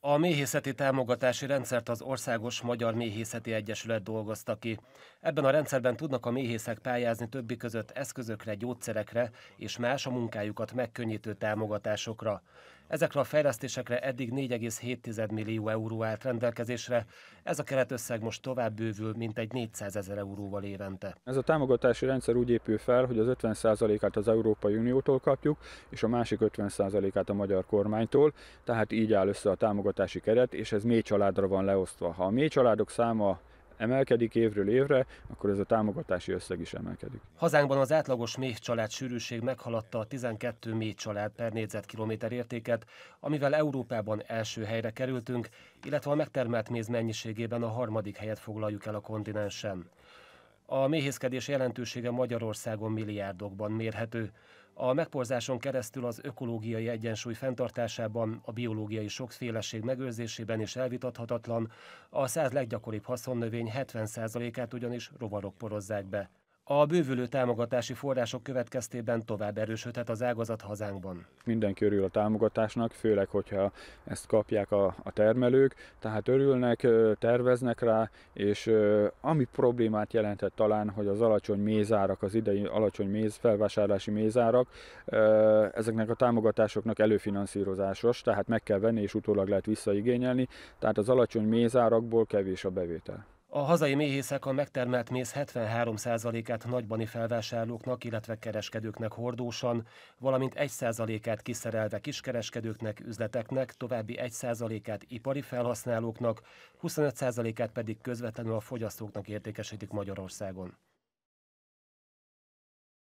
A méhészeti támogatási rendszert az Országos Magyar Méhészeti Egyesület dolgozta ki. Ebben a rendszerben tudnak a méhészek pályázni többi között eszközökre, gyógyszerekre és más a munkájukat megkönnyítő támogatásokra. Ezekre a fejlesztésekre eddig 4,7 millió euró állt rendelkezésre, ez a keretösszeg most tovább bővül, mint egy 400 ezer euróval évente. Ez a támogatási rendszer úgy épül fel, hogy az 50%-át az Európai Uniótól kapjuk, és a másik 50%-át a magyar kormánytól, tehát így áll össze a támogatási keret, és ez mély családra van leosztva. Ha a mély családok száma emelkedik évről évre, akkor ez a támogatási összeg is emelkedik. Hazánkban az átlagos méh család sűrűség meghaladta a 12 méh család per négyzetkilométer értéket, amivel Európában első helyre kerültünk, illetve a megtermelt méz mennyiségében a harmadik helyet foglaljuk el a kontinensen. A méhészkedés jelentősége Magyarországon milliárdokban mérhető. A megporzáson keresztül az ökológiai egyensúly fenntartásában, a biológiai sokféleség megőrzésében is elvitathatatlan, a száz leggyakoribb haszonnövény 70%-át ugyanis rovarok porozzák be. A bővülő támogatási források következtében tovább erősödhet az ágazat hazánkban. Mindenki örül a támogatásnak, főleg, hogyha ezt kapják a, a termelők, tehát örülnek, terveznek rá, és ami problémát jelentett talán, hogy az alacsony mézárak, az idei alacsony méz, felvásárlási mézárak, ezeknek a támogatásoknak előfinanszírozásos, tehát meg kell venni és utólag lehet visszaigényelni, tehát az alacsony mézárakból kevés a bevétel. A hazai méhészek a megtermelt méz 73%-át nagybani felvásárlóknak, illetve kereskedőknek hordósan, valamint 1%-át kiszerelve kiskereskedőknek, üzleteknek, további 1%-át ipari felhasználóknak, 25%-át pedig közvetlenül a fogyasztóknak értékesítik Magyarországon.